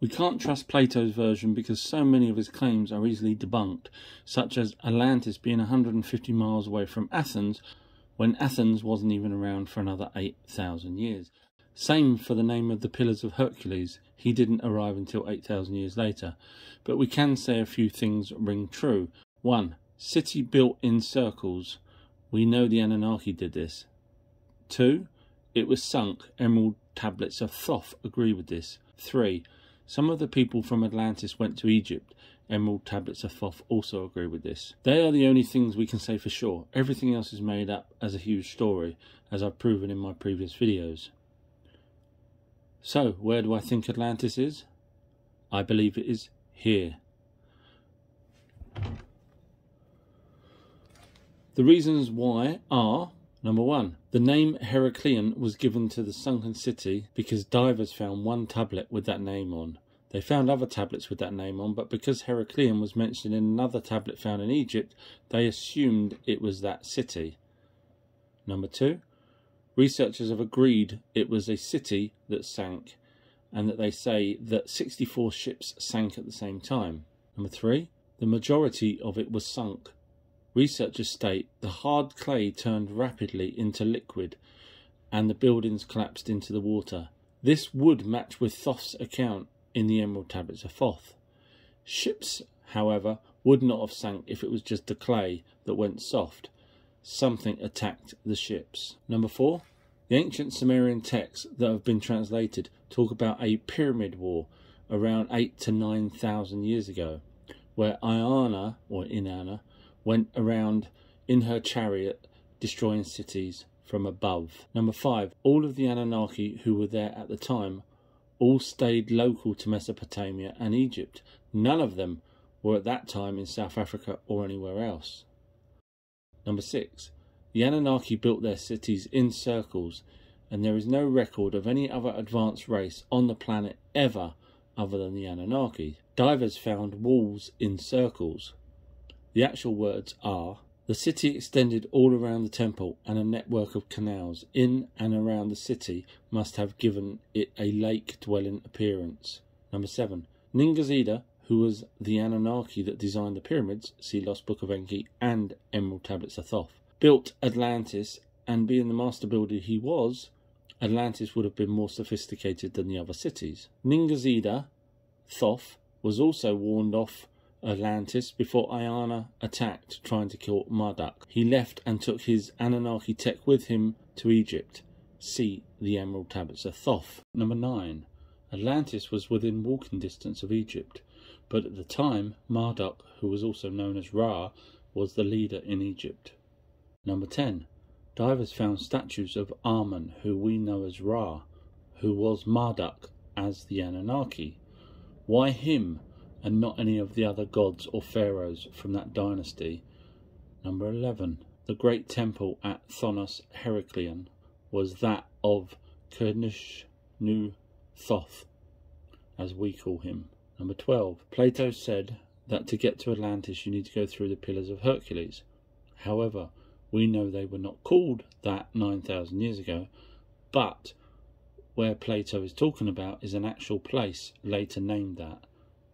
We can't trust Plato's version because so many of his claims are easily debunked, such as Atlantis being 150 miles away from Athens when Athens wasn't even around for another 8,000 years. Same for the name of the Pillars of Hercules. He didn't arrive until 8,000 years later. But we can say a few things ring true. 1. City built in circles. We know the Anunnaki did this. 2. It was sunk. Emerald tablets of Thoth agree with this. 3. Some of the people from Atlantis went to Egypt. Emerald tablets of Thoth also agree with this. They are the only things we can say for sure. Everything else is made up as a huge story, as I've proven in my previous videos. So, where do I think Atlantis is? I believe it is here. The reasons why are Number one, the name Heracleion was given to the sunken city because divers found one tablet with that name on. They found other tablets with that name on, but because Heracleion was mentioned in another tablet found in Egypt, they assumed it was that city. Number two, researchers have agreed it was a city that sank, and that they say that 64 ships sank at the same time. Number three, the majority of it was sunk Researchers state the hard clay turned rapidly into liquid and the buildings collapsed into the water. This would match with Thoth's account in the Emerald Tablets of Thoth. Ships, however, would not have sank if it was just the clay that went soft. Something attacked the ships. Number four, the ancient Sumerian texts that have been translated talk about a pyramid war around eight to nine thousand years ago, where Iana or Inanna went around in her chariot destroying cities from above. Number five, all of the Anunnaki who were there at the time all stayed local to Mesopotamia and Egypt. None of them were at that time in South Africa or anywhere else. Number six, the Anunnaki built their cities in circles, and there is no record of any other advanced race on the planet ever other than the Anunnaki. Divers found walls in circles. The actual words are The city extended all around the temple, and a network of canals in and around the city must have given it a lake dwelling appearance. Number seven. Ningazida, who was the Anunnaki that designed the pyramids, see Lost Book of Enki and Emerald Tablets of Thoth, built Atlantis, and being the master builder he was, Atlantis would have been more sophisticated than the other cities. Ningazida, Thoth, was also warned off Atlantis before Iana attacked, trying to kill Marduk. He left and took his Anunnaki tech with him to Egypt. See the Emerald Tablets of Thoth. Number 9. Atlantis was within walking distance of Egypt, but at the time, Marduk, who was also known as Ra, was the leader in Egypt. Number 10. Divers found statues of Amun, who we know as Ra, who was Marduk as the Anunnaki. Why him? And not any of the other gods or pharaohs from that dynasty. Number 11. The great temple at Thonis Heracleion was that of Kernush-nu Thoth, as we call him. Number 12. Plato said that to get to Atlantis you need to go through the Pillars of Hercules. However, we know they were not called that 9,000 years ago, but where Plato is talking about is an actual place later named that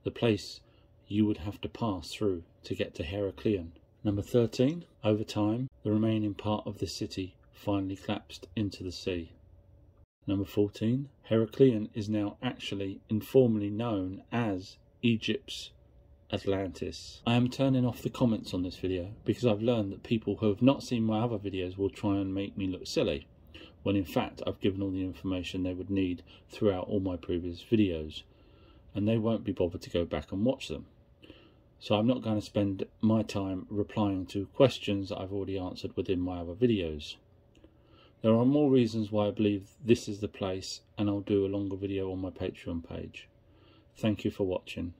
the place you would have to pass through to get to Heracleion. Number 13. Over time, the remaining part of the city finally collapsed into the sea. Number 14. Heracleion is now actually informally known as Egypt's Atlantis. I am turning off the comments on this video because I've learned that people who have not seen my other videos will try and make me look silly, when in fact I've given all the information they would need throughout all my previous videos and they won't be bothered to go back and watch them. So I'm not going to spend my time replying to questions that I've already answered within my other videos. There are more reasons why I believe this is the place and I'll do a longer video on my Patreon page. Thank you for watching.